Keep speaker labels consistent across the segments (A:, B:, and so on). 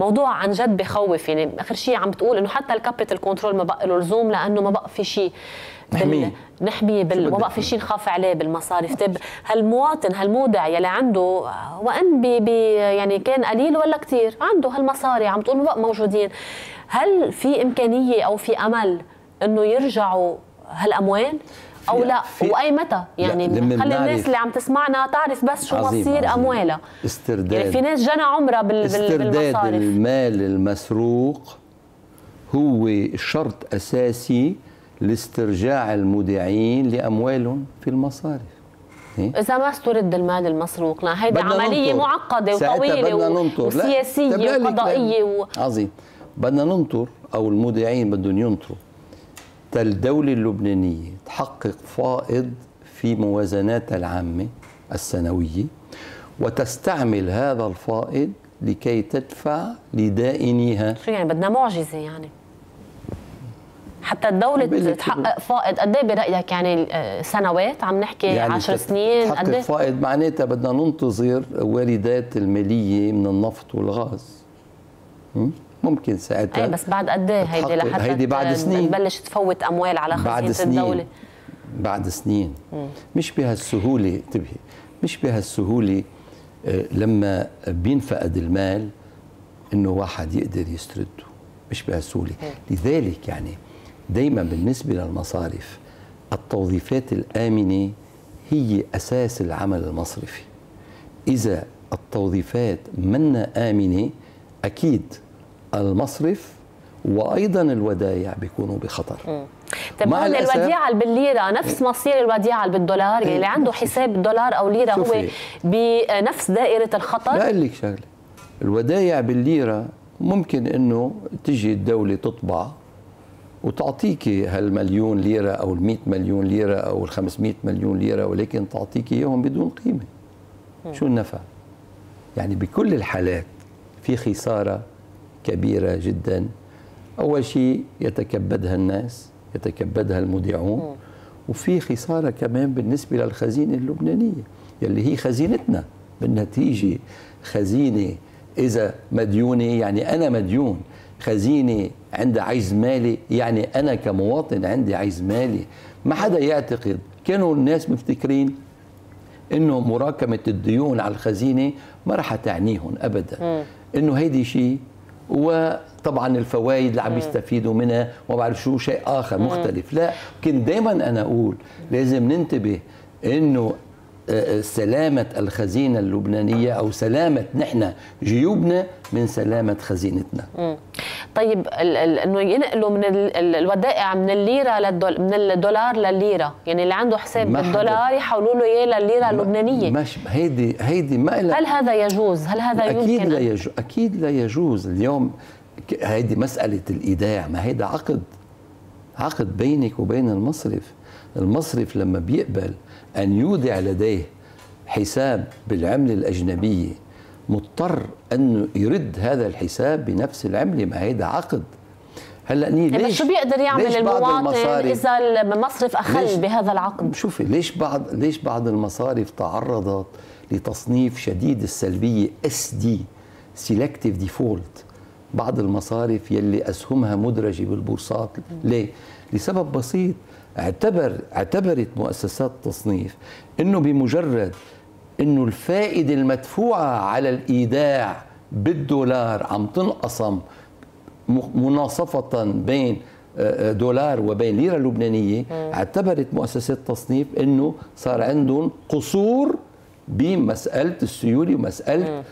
A: موضوع عن جد بخوف يعني آخر شيء عم بتقول إنه حتى ال capital control ما بقى له لزوم لأنه ما بقى في شيء
B: نحميه.
A: نحميه بال... ما بقى في شيء نخاف عليه بالمصارف طيب هالمواطن هالمودع يلي عنده وأن بي بي يعني كان قليل ولا كثير عنده هالمصاري عم تقول بقى موجودين. هل في إمكانية أو في أمل إنه يرجعوا هالأموال؟ أو لا وأي متى؟ يعني خلي الناس اللي عم تسمعنا تعرف بس شو مصير أموالها.
B: استرداد.
A: يعني في ناس جنى عمرها بال
B: استرداد
A: بالمصارف.
B: المال المسروق هو شرط أساسي لاسترجاع المودعين لأموالهم في المصارف.
A: إيه؟ إذا ما استرد المال المسروق لا هيدي عملية ننطر. معقدة وطويلة. وسياسية وقضائية و...
B: عظيم. بدنا ننطر أو المودعين بدهم ينطروا. الدولة اللبنانية تحقق فائض في موازناتها العامة السنوية وتستعمل هذا الفائض لكي تدفع لدائنيها.
A: شو يعني بدنا معجزة يعني؟ حتى الدولة تحقق فائض قد إيه برأيك يعني سنوات عم نحكي يعني 10 سنين؟
B: قد إيه؟ فائض معناتها بدنا ننتظر واردات المالية من النفط والغاز. ممكن ساعتها
A: أي بس بعد قد إيه؟ هيدي لحتى
B: هيدي بعد سنين.
A: تبلش تفوت أموال على خزينة الدولة.
B: بعد سنين. مم. مش بهالسهولة انتبهي. مش بهالسهولة آه، لما بينفقد المال إنه واحد يقدر يسترده. مش بهالسهولة. لذلك يعني دائما بالنسبة للمصارف التوظيفات الآمنة هي أساس العمل المصرفي. إذا التوظيفات منا آمنة أكيد المصرف وأيضا الودائع بيكونوا بخطر.
A: طيب هون الوديعة بالليرة نفس مصير الوديعة بالدولار يعني اللي عنده حساب دولار أو ليرة هو بنفس دائرة الخطر.
B: لا لك شغلة. الودائع بالليرة ممكن إنه تجي الدولة تطبع وتعطيك هالمليون ليرة أو ال مليون ليرة أو ال 500 مليون ليرة ولكن تعطيك إياهم بدون قيمة. شو النفع؟ يعني بكل الحالات في خسارة كبيرة جدا. أول شيء يتكبدها الناس يتكبدها المودعون. وفي خسارة كمان بالنسبة للخزينة اللبنانية يلي هي خزينتنا. بالنتيجة خزينة إذا مديونة يعني أنا مديون. خزينة عندها عجز مالي يعني أنا كمواطن عندي عجز مالي. ما حدا يعتقد. كانوا الناس مفتكرين إنه مراكمة الديون على الخزينة ما رح تعنيهم ابدا. إنه هيدي شيء وطبعا الفوائد اللي عم يستفيدوا منها وما بعرف شو شيء آخر مختلف. لا كنت دائما أنا أقول لازم ننتبه إنه سلامة الخزينة اللبنانية أو سلامة نحن جيوبنا من سلامة خزينتنا.
A: مم. طيب إنه ينقلوا من الودائع من الليرة للدول من الدولار للليرة. يعني اللي عنده حساب بالدولار يحولوا له اياه للليرة اللبنانية.
B: مش هيدي هيدي ما
A: إلا هل هذا يجوز؟ هل هذا
B: أكيد
A: يمكن
B: لا يجوز أكيد لا يجوز اليوم. هيدي مسألة الإيداع. ما هيدا عقد. عقد بينك وبين المصرف. المصرف لما بيقبل أن يودع لديه حساب بالعمله الاجنبيه مضطر انه يرد هذا الحساب بنفس العمله ما هيدا عقد.
A: هلأ ليش شو بيقدر يعمل المواطن إذا المصرف أخل بهذا العقد؟
B: شوفي ليش بعض ليش بعض المصارف تعرضت لتصنيف شديد السلبية SD selective default بعض المصارف يلي أسهمها مدرجة بالبورصات. ليه؟ لسبب بسيط. اعتبر اعتبرت مؤسسات التصنيف إنه بمجرد إنه الفائدة المدفوعة على الإيداع بالدولار عم تنقسم مناصفة بين آه، آه، دولار وبين ليرة لبنانية اعتبرت مؤسسات التصنيف إنه صار عندهم قصور بمسألة السيولة ومسألة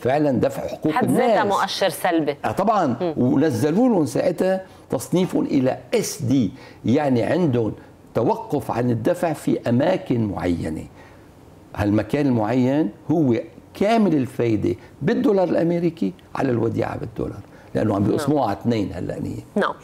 B: فعلا دفع حقوق حد الناس.
A: حد مؤشر سلبي.
B: آه طبعا. ونزلوا لهم ساعتها تصنيف إلى اس دي يعني عندهم توقف عن الدفع في أماكن معينة. هالمكان المعين هو كامل الفايدة بالدولار الأمريكي على الوديعة بالدولار لأنه عم بيقسموها على اثنين هلأ
A: نعم.